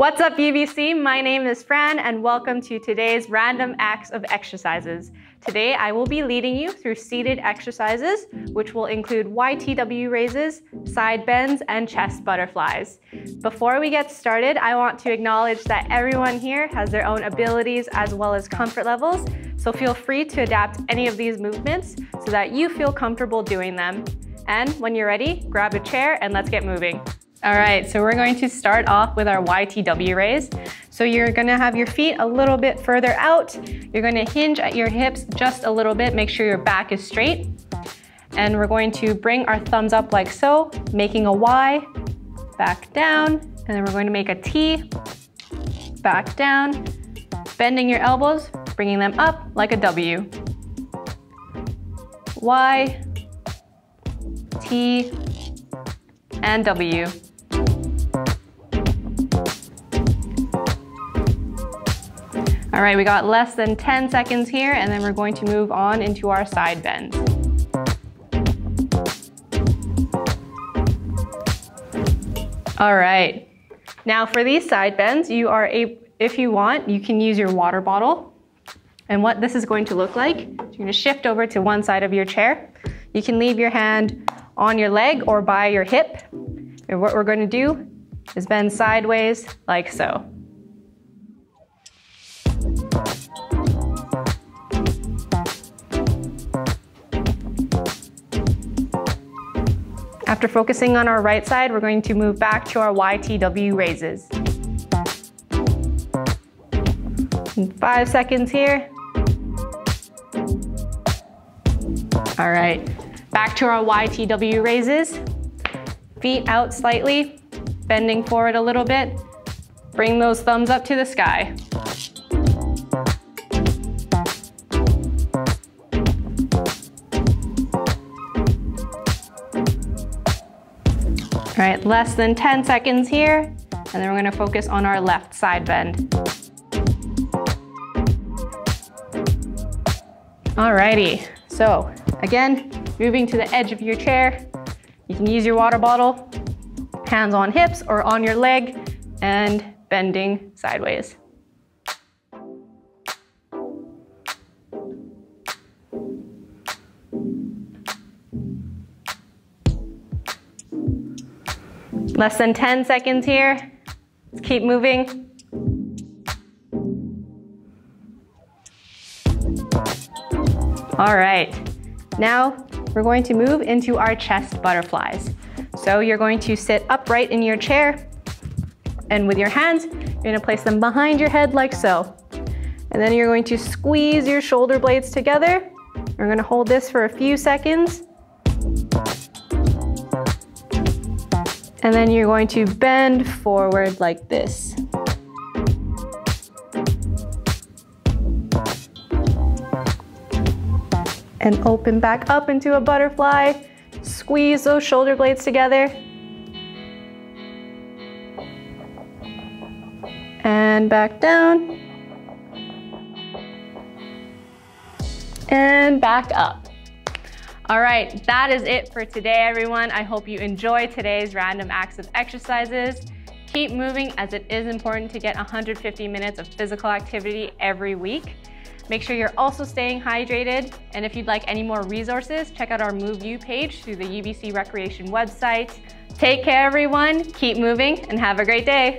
What's up UBC? My name is Fran and welcome to today's random acts of exercises. Today I will be leading you through seated exercises, which will include YTW raises, side bends, and chest butterflies. Before we get started, I want to acknowledge that everyone here has their own abilities as well as comfort levels, so feel free to adapt any of these movements so that you feel comfortable doing them. And when you're ready, grab a chair and let's get moving. All right, so we're going to start off with our YTW raise. So you're gonna have your feet a little bit further out. You're gonna hinge at your hips just a little bit, make sure your back is straight. And we're going to bring our thumbs up like so, making a Y, back down, and then we're going to make a T, back down, bending your elbows, bringing them up like a W. Y, T, and W. All right, we got less than 10 seconds here, and then we're going to move on into our side bends. All right, now for these side bends, you are a, if you want, you can use your water bottle. And what this is going to look like, you're gonna shift over to one side of your chair. You can leave your hand on your leg or by your hip. And what we're gonna do is bend sideways like so. After focusing on our right side, we're going to move back to our YTW raises. Five seconds here. All right, back to our YTW raises. Feet out slightly, bending forward a little bit. Bring those thumbs up to the sky. All right, less than 10 seconds here, and then we're gonna focus on our left side bend. Alrighty, so again, moving to the edge of your chair, you can use your water bottle, hands on hips or on your leg, and bending sideways. Less than 10 seconds here. Let's keep moving. All right, now we're going to move into our chest butterflies. So you're going to sit upright in your chair and with your hands, you're gonna place them behind your head like so. And then you're going to squeeze your shoulder blades together. We're gonna hold this for a few seconds. And then you're going to bend forward like this. And open back up into a butterfly. Squeeze those shoulder blades together. And back down. And back up. All right, that is it for today, everyone. I hope you enjoy today's random acts of exercises. Keep moving as it is important to get 150 minutes of physical activity every week. Make sure you're also staying hydrated. And if you'd like any more resources, check out our Move U page through the UBC Recreation website. Take care, everyone. Keep moving and have a great day.